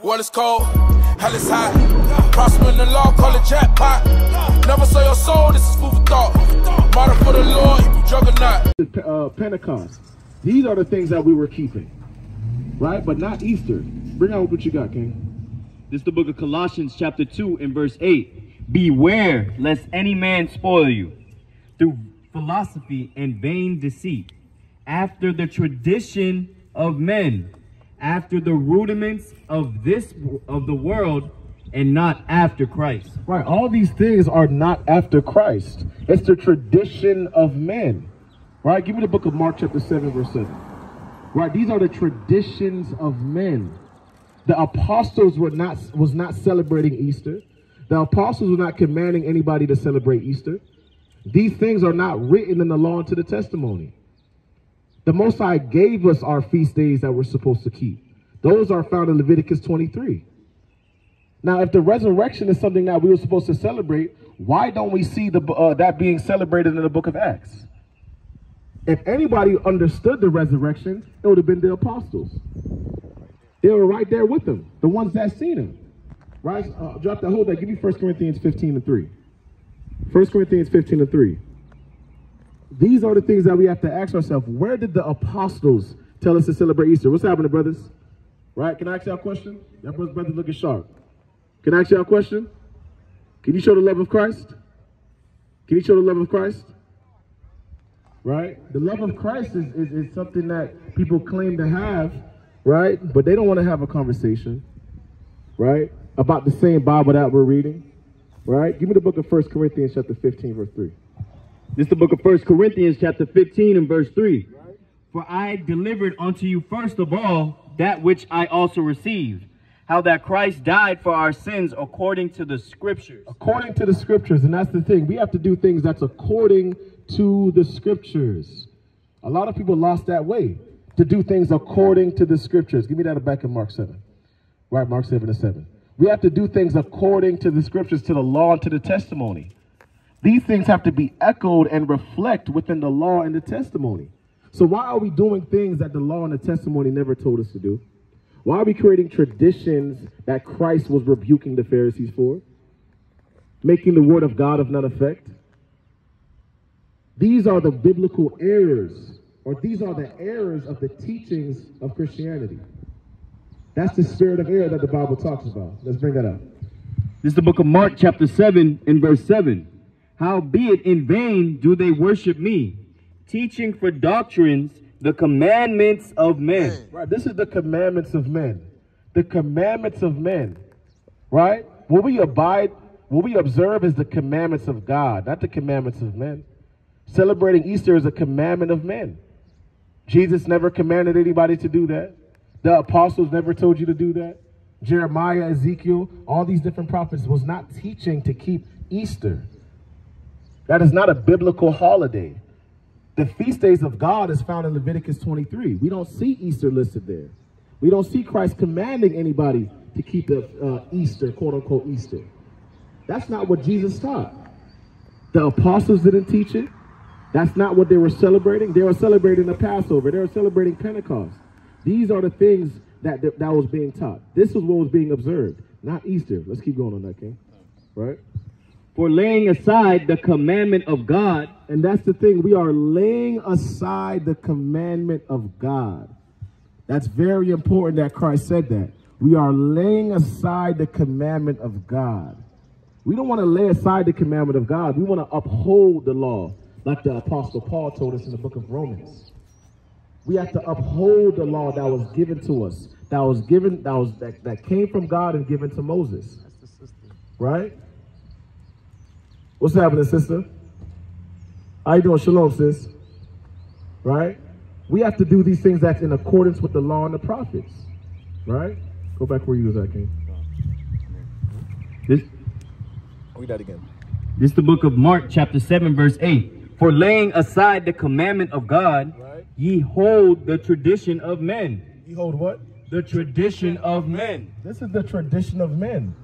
Well, it's cold, hell is hot. Prosper in the law, call it jackpot. Never sell your soul, this is food for thought. Martyr for the Lord, Hebrew juggernaut. uh, Pentecost. These are the things that we were keeping, right? But not Easter. Bring out what you got, King. This is the book of Colossians, chapter 2, and verse 8. Beware lest any man spoil you through philosophy and vain deceit, after the tradition of men, after the rudiments of this of the world, and not after Christ. Right. All these things are not after Christ. It's the tradition of men. Right. Give me the book of Mark, chapter 7, verse 7. Right. These are the traditions of men. The apostles were not was not celebrating Easter. The apostles were not commanding anybody to celebrate Easter. These things are not written in the law and to the testimony. The Most High gave us our feast days that we're supposed to keep. Those are found in Leviticus 23. Now, if the resurrection is something that we were supposed to celebrate, why don't we see the uh, that being celebrated in the book of Acts? If anybody understood the resurrection, it would have been the apostles. They were right there with them, the ones that seen him. Right? Uh, drop that, hold that. Give me 1 Corinthians 15 and 3. 1 Corinthians 15 and 3. These are the things that we have to ask ourselves. Where did the apostles tell us to celebrate Easter? What's happening, brothers? Right? Can I ask y'all a question? Y'all brothers, looking sharp. Can I ask y'all a question? Can you show the love of Christ? Can you show the love of Christ? Right? The love of Christ is, is, is something that people claim to have, right? But they don't want to have a conversation, right? About the same Bible that we're reading, right? Give me the book of First Corinthians chapter 15, verse 3. This is the book of First Corinthians, chapter 15, and verse 3. For I delivered unto you first of all that which I also received, how that Christ died for our sins according to the scriptures. According to the scriptures, and that's the thing. We have to do things that's according to the scriptures. A lot of people lost that way to do things according to the scriptures. Give me that back in Mark 7. Right, Mark 7 and 7. We have to do things according to the scriptures, to the law, and to the testimony. These things have to be echoed and reflect within the law and the testimony. So why are we doing things that the law and the testimony never told us to do? Why are we creating traditions that Christ was rebuking the Pharisees for? Making the word of God of none effect? These are the biblical errors, or these are the errors of the teachings of Christianity. That's the spirit of error that the Bible talks about. Let's bring that up. This is the book of Mark, chapter 7, and verse 7. Howbeit in vain do they worship me, teaching for doctrines the commandments of men. Right. This is the commandments of men. The commandments of men. Right? What we abide, what we observe is the commandments of God, not the commandments of men. Celebrating Easter is a commandment of men. Jesus never commanded anybody to do that. The apostles never told you to do that. Jeremiah, Ezekiel, all these different prophets was not teaching to keep Easter. That is not a biblical holiday. The feast days of God is found in Leviticus 23. We don't see Easter listed there. We don't see Christ commanding anybody to keep the uh, Easter, quote unquote Easter. That's not what Jesus taught. The apostles didn't teach it. That's not what they were celebrating. They were celebrating the Passover. They were celebrating Pentecost. These are the things that, that, that was being taught. This is what was being observed, not Easter. Let's keep going on that, King. Right? For laying aside the commandment of God, and that's the thing. We are laying aside the commandment of God. That's very important that Christ said that. We are laying aside the commandment of God. We don't want to lay aside the commandment of God. We want to uphold the law, like the Apostle Paul told us in the book of Romans. We have to uphold the law that was given to us, that was given, that was that, that came from God and given to Moses. Right? What's happening, sister? How you doing? Shalom, sis. Right? We have to do these things that's in accordance with the law and the prophets. Right? Go back where you was at, King. this, Read that again. this is the book of Mark, chapter 7, verse 8. For laying aside the commandment of God, Right. ye hold the tradition of men. Ye hold what? The tradition of men. This is the tradition of men.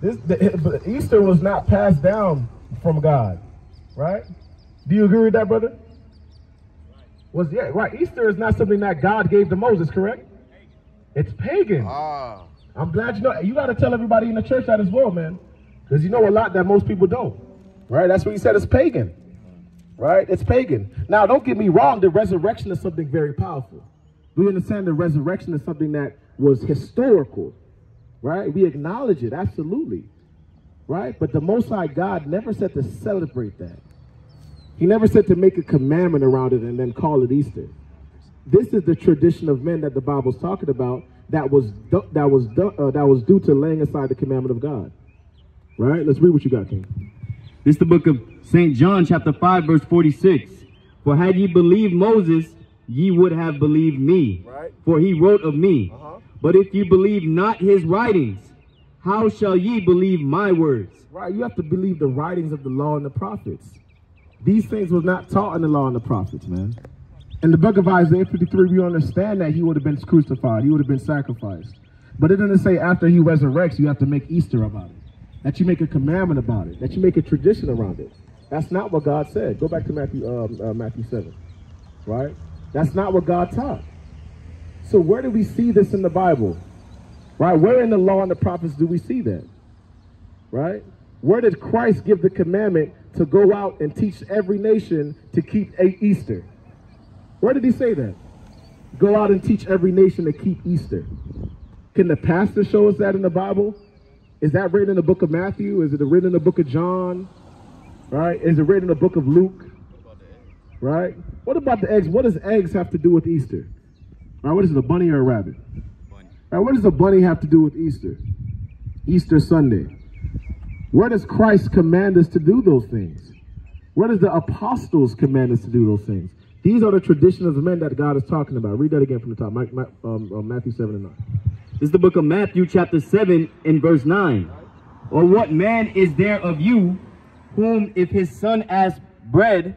This the, but Easter was not passed down from God, right? Do you agree with that, brother? Was yeah, right. Easter is not something that God gave to Moses, correct? It's pagan. Ah. I'm glad you know. You got to tell everybody in the church that as well, man. Because you know a lot that most people don't. Right? That's what he said it's pagan. Right? It's pagan. Now, don't get me wrong. The resurrection is something very powerful. We understand the resurrection is something that was historical. Right? We acknowledge it. Absolutely. Right? But the Most High God never said to celebrate that. He never said to make a commandment around it and then call it Easter. This is the tradition of men that the Bible's talking about that was that was uh, that was due to laying aside the commandment of God. Right? Let's read what you got, King. This is the book of St. John, chapter 5, verse 46. For had ye believed Moses, ye would have believed me. Right. For he wrote of me. Uh-huh. But if you believe not his writings, how shall ye believe my words? Right. You have to believe the writings of the law and the prophets. These things was not taught in the law and the prophets, man. In the book of Isaiah 53, we understand that he would have been crucified. He would have been sacrificed. But it doesn't say after he resurrects, you have to make Easter about it. That you make a commandment about it. That you make a tradition around it. That's not what God said. Go back to Matthew, um, uh, Matthew 7. Right? That's not what God taught. So where do we see this in the Bible? Right? Where in the law and the prophets do we see that? Right? Where did Christ give the commandment to go out and teach every nation to keep a Easter? Where did he say that? Go out and teach every nation to keep Easter. Can the pastor show us that in the Bible? Is that written in the book of Matthew? Is it written in the book of John? Right? Is it written in the book of Luke? Right? What about the eggs? What does eggs have to do with Easter? Right? What is it, a bunny or a rabbit? Right? What does a bunny have to do with Easter? Easter Sunday. Where does Christ command us to do those things? Where does the apostles command us to do those things? These are the traditions of the men that God is talking about. Read that again from the top. Mike, um, uh, Matthew 7 and 9. This is the book of Matthew, chapter 7, and verse 9. Or what man is there of you, whom if his son asks bread,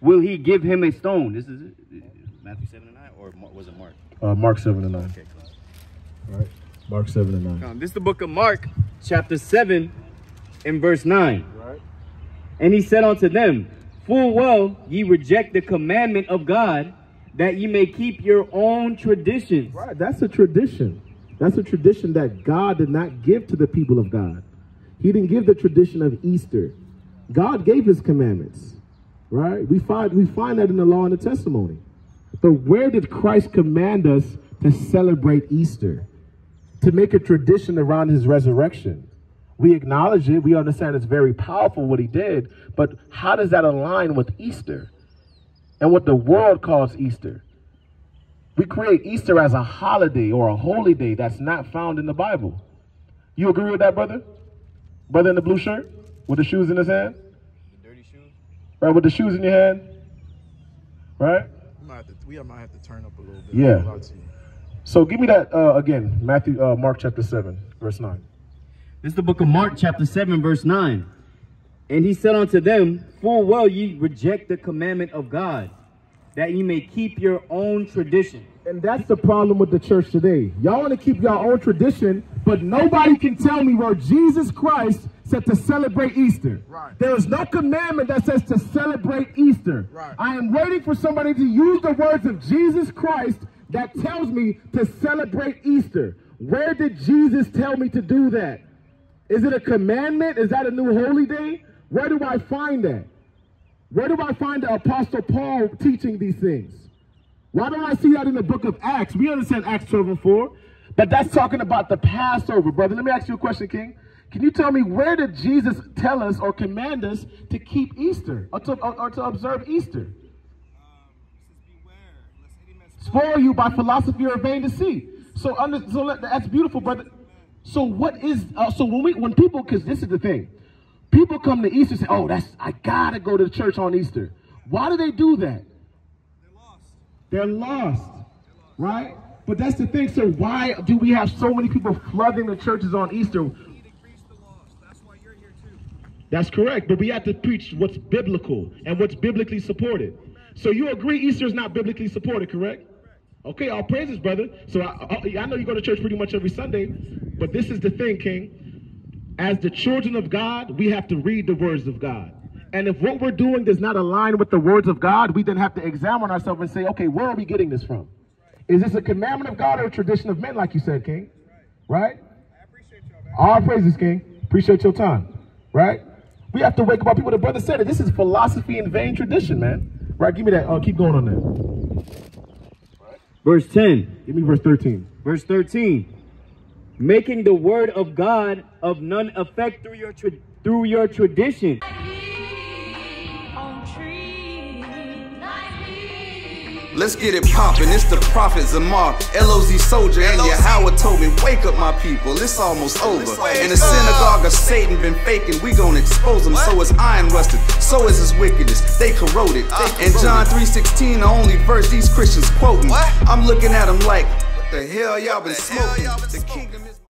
will he give him a stone? This is it. Matthew 7 and 9, or was it Mark? Uh, Mark 7 and 9. Okay, cool. All right. Mark 7 and 9. Um, this is the book of Mark, chapter 7, and verse 9. Right. And he said unto them, Full well ye reject the commandment of God, that ye may keep your own traditions. Right. That's a tradition. That's a tradition that God did not give to the people of God. He didn't give the tradition of Easter. God gave his commandments. Right? We find we find that in the law and the testimony. But where did Christ command us to celebrate Easter? To make a tradition around his resurrection. We acknowledge it. We understand it's very powerful what he did. But how does that align with Easter and what the world calls Easter? We create Easter as a holiday or a holy day that's not found in the Bible. You agree with that, brother? Brother in the blue shirt with the shoes in his hand? The dirty shoes. Right, with the shoes in your hand? Right? We might have to, we might have to turn up a little bit. Yeah. I'm about to. So give me that uh, again, Matthew, uh, Mark chapter 7, verse 9. This is the book of Mark, chapter 7, verse 9. And he said unto them, Full well ye reject the commandment of God, that ye may keep your own tradition. And that's the problem with the church today. Y'all want to keep your own tradition, but nobody can tell me where Jesus Christ said to celebrate Easter. Right. There is no commandment that says to celebrate Easter. Right. I am waiting for somebody to use the words of Jesus Christ that tells me to celebrate Easter. Where did Jesus tell me to do that? Is it a commandment? Is that a new holy day? Where do I find that? Where do I find the Apostle Paul teaching these things? Why don't I see that in the book of Acts? We understand Acts 12 and 4, but that's talking about the Passover, brother. Let me ask you a question, King. Can you tell me where did Jesus tell us or command us to keep Easter or to, or, or to observe Easter? Spoil you by philosophy or vain deceit. So, under, so let, that's beautiful, brother. So what is uh, so when we when people because this is the thing, people come to Easter and say, "Oh, that's I gotta go to the church on Easter." Why do they do that? They're lost, They're lost. right? But that's the thing. So why do we have so many people flooding the churches on Easter? That's correct. But we have to preach what's biblical and what's biblically supported. So you agree Easter is not biblically supported, correct? Okay, all praises, brother. So I, I, know you go to church pretty much every Sunday, but this is the thing, King. As the children of God, we have to read the words of God. And if what we're doing does not align with the words of God, we then have to examine ourselves and say, okay, where are we getting this from? Is this a commandment of God or a tradition of men, like you said, King? right? All praises, King. Appreciate your time, right? We have to wake up our people. The brother said it. This is philosophy and vain tradition, man. Right? Give me that. Uh, keep going on that. Verse 10. Give me verse 13. Verse 13. Making the word of God of none effect through your through your tradition. Let's get it poppin'. It's the prophet Zamar, LOZ soldier, and Yahweh told me, wake up my people. It's almost over. In the synagogue of Satan been faking. We gon' expose them. So is iron rusted. So is his wickedness. They corroded. And John 3:16, the only verse these Christians quoting. I'm looking at them like, what the hell y'all been smoking?